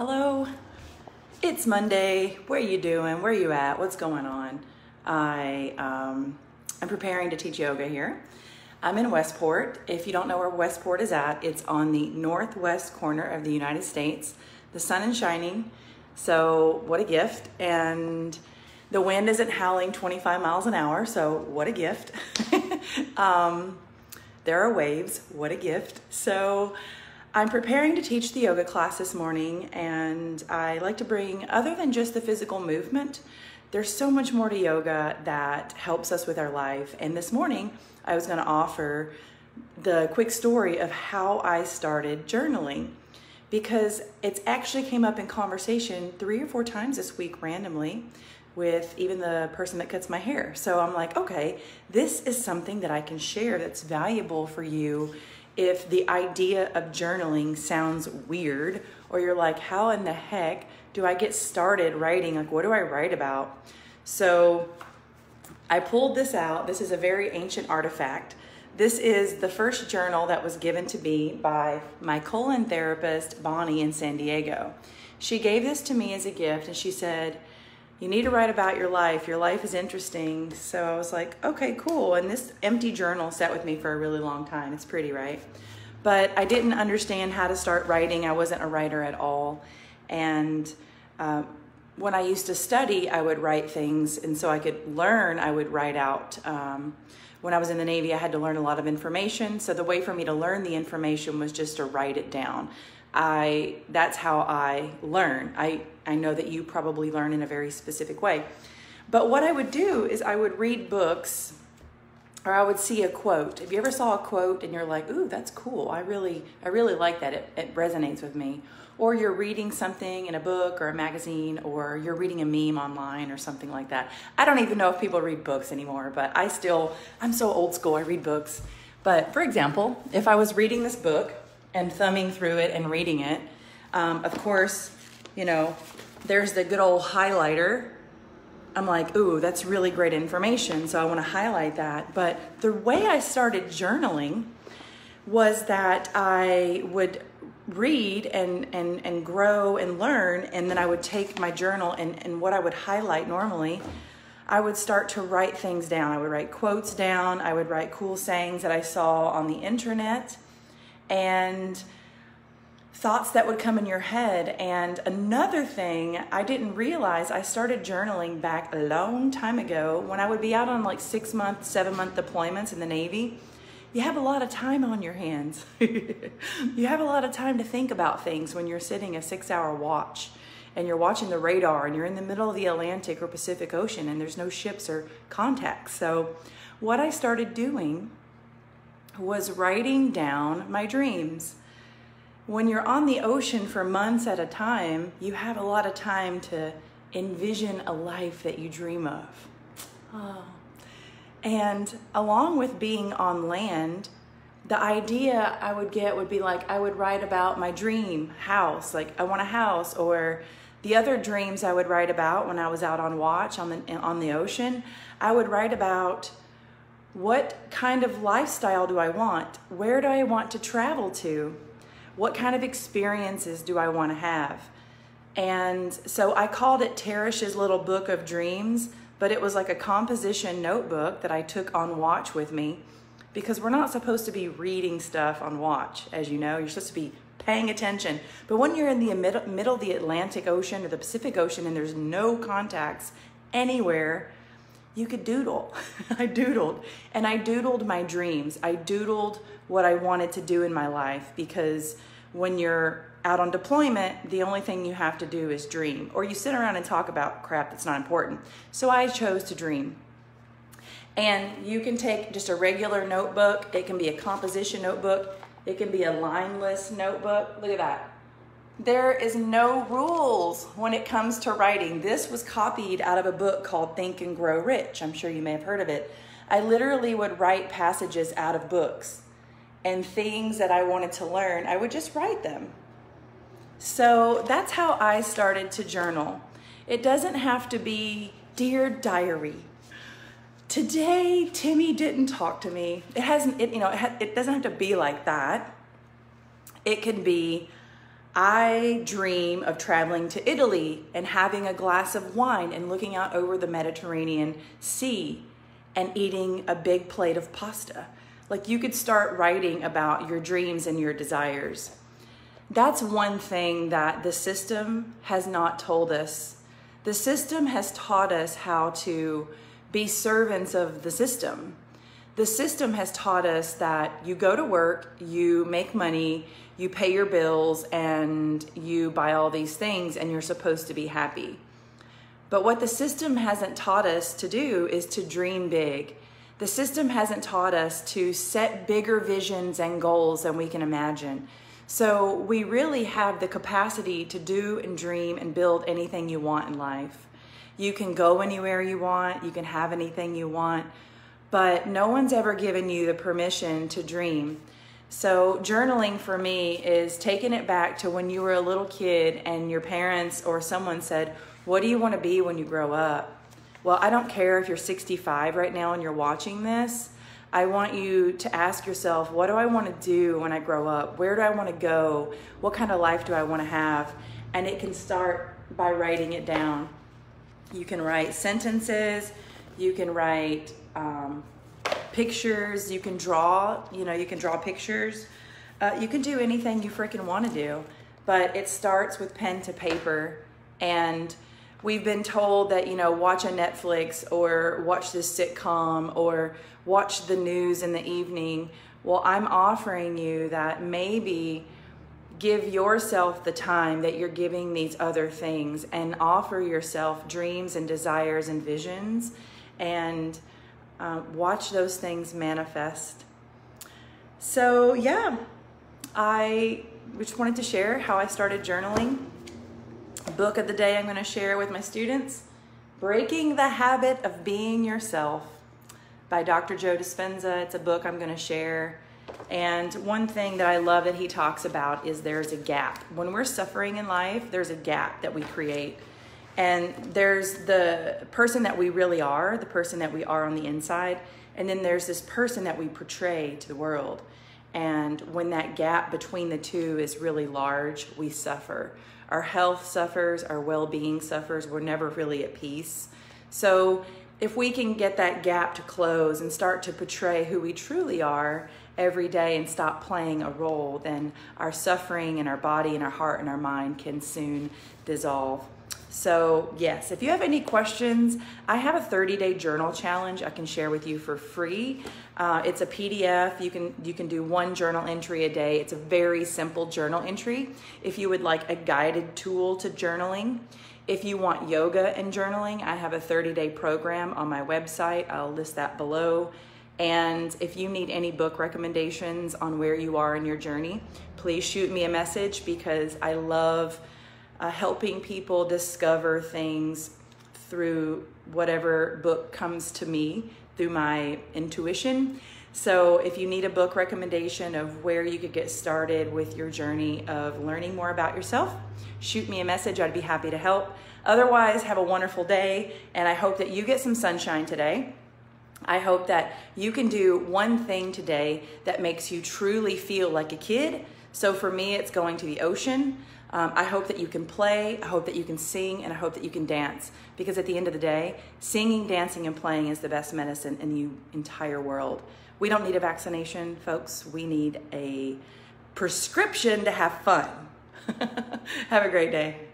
Hello. It's Monday. Where are you doing? Where are you at? What's going on? I um, I'm preparing to teach yoga here. I'm in Westport. If you don't know where Westport is at, it's on the northwest corner of the United States. The sun is shining, so what a gift! And the wind isn't howling 25 miles an hour, so what a gift. um, there are waves, what a gift. So I'm preparing to teach the yoga class this morning, and I like to bring, other than just the physical movement, there's so much more to yoga that helps us with our life. And this morning, I was going to offer the quick story of how I started journaling because it's actually came up in conversation three or four times this week randomly with even the person that cuts my hair. So I'm like, okay, this is something that I can share that's valuable for you if the idea of journaling sounds weird or you're like, how in the heck do I get started writing? Like, what do I write about? So I pulled this out. This is a very ancient artifact. This is the first journal that was given to me by my colon therapist, Bonnie, in San Diego. She gave this to me as a gift and she said, you need to write about your life. Your life is interesting. So I was like, okay, cool. And this empty journal sat with me for a really long time. It's pretty, right? But I didn't understand how to start writing. I wasn't a writer at all. And um, when I used to study, I would write things. And so I could learn, I would write out. Um, when I was in the Navy, I had to learn a lot of information. So the way for me to learn the information was just to write it down. I that's how I learn. I I know that you probably learn in a very specific way. But what I would do is I would read books or I would see a quote. If you ever saw a quote and you're like, "Ooh, that's cool. I really I really like that. It, it resonates with me." Or you're reading something in a book or a magazine or you're reading a meme online or something like that. I don't even know if people read books anymore, but I still I'm so old school. I read books. But for example, if I was reading this book and thumbing through it and reading it. Um, of course, you know, there's the good old highlighter. I'm like, ooh, that's really great information, so I want to highlight that. But the way I started journaling was that I would read and, and, and grow and learn, and then I would take my journal and, and what I would highlight normally, I would start to write things down. I would write quotes down, I would write cool sayings that I saw on the internet and thoughts that would come in your head. And another thing I didn't realize, I started journaling back a long time ago when I would be out on like six month, seven month deployments in the Navy. You have a lot of time on your hands. you have a lot of time to think about things when you're sitting a six hour watch and you're watching the radar and you're in the middle of the Atlantic or Pacific Ocean and there's no ships or contacts. So, what I started doing was writing down my dreams. When you're on the ocean for months at a time, you have a lot of time to envision a life that you dream of. Oh. And along with being on land, the idea I would get would be like I would write about my dream house, like I want a house, or the other dreams I would write about when I was out on watch on the on the ocean. I would write about what kind of lifestyle do I want? Where do I want to travel to? What kind of experiences do I want to have? And so I called it Terrish's Little Book of Dreams, but it was like a composition notebook that I took on watch with me because we're not supposed to be reading stuff on watch, as you know. You're supposed to be paying attention. But when you're in the middle of the Atlantic Ocean or the Pacific Ocean and there's no contacts anywhere, you could doodle. I doodled and I doodled my dreams. I doodled what I wanted to do in my life because when you're out on deployment, the only thing you have to do is dream, or you sit around and talk about crap that's not important. So I chose to dream. And you can take just a regular notebook, it can be a composition notebook, it can be a lineless notebook. Look at that. There is no rules when it comes to writing. This was copied out of a book called Think and Grow Rich. I'm sure you may have heard of it. I literally would write passages out of books and things that I wanted to learn, I would just write them. So that's how I started to journal. It doesn't have to be, Dear Diary. Today, Timmy didn't talk to me. It hasn't, it, you know, it, ha- it doesn't have to be like that. It can be, I dream of traveling to Italy and having a glass of wine and looking out over the Mediterranean Sea and eating a big plate of pasta. Like you could start writing about your dreams and your desires. That's one thing that the system has not told us. The system has taught us how to be servants of the system. The system has taught us that you go to work, you make money, you pay your bills, and you buy all these things, and you're supposed to be happy. But what the system hasn't taught us to do is to dream big. The system hasn't taught us to set bigger visions and goals than we can imagine. So we really have the capacity to do and dream and build anything you want in life. You can go anywhere you want, you can have anything you want, but no one's ever given you the permission to dream. So, journaling for me is taking it back to when you were a little kid and your parents or someone said, What do you want to be when you grow up? Well, I don't care if you're 65 right now and you're watching this. I want you to ask yourself, what do I want to do when I grow up? Where do I want to go? What kind of life do I want to have? And it can start by writing it down. You can write sentences, you can write um, pictures, you can draw, you know, you can draw pictures. Uh, you can do anything you freaking want to do, but it starts with pen to paper. And we've been told that, you know, watch a Netflix or watch this sitcom or watch the news in the evening. Well, I'm offering you that maybe give yourself the time that you're giving these other things and offer yourself dreams and desires and visions and uh, watch those things manifest. So, yeah, I just wanted to share how I started journaling. Book of the day I'm going to share with my students Breaking the Habit of Being Yourself by Dr. Joe Dispenza. It's a book I'm going to share. And one thing that I love that he talks about is there's a gap. When we're suffering in life, there's a gap that we create. And there's the person that we really are, the person that we are on the inside, and then there's this person that we portray to the world. And when that gap between the two is really large, we suffer. Our health suffers, our well being suffers, we're never really at peace. So if we can get that gap to close and start to portray who we truly are every day and stop playing a role, then our suffering and our body and our heart and our mind can soon dissolve. So, yes, if you have any questions, I have a 30-day journal challenge I can share with you for free. Uh, it's a PDF. You can you can do one journal entry a day. It's a very simple journal entry. If you would like a guided tool to journaling, if you want yoga and journaling, I have a 30 day program on my website. I'll list that below. And if you need any book recommendations on where you are in your journey, please shoot me a message because I love uh, helping people discover things through whatever book comes to me through my intuition. So, if you need a book recommendation of where you could get started with your journey of learning more about yourself, shoot me a message. I'd be happy to help. Otherwise, have a wonderful day, and I hope that you get some sunshine today. I hope that you can do one thing today that makes you truly feel like a kid. So, for me, it's going to the ocean. Um, I hope that you can play, I hope that you can sing, and I hope that you can dance. Because at the end of the day, singing, dancing, and playing is the best medicine in the entire world. We don't need a vaccination, folks. We need a prescription to have fun. have a great day.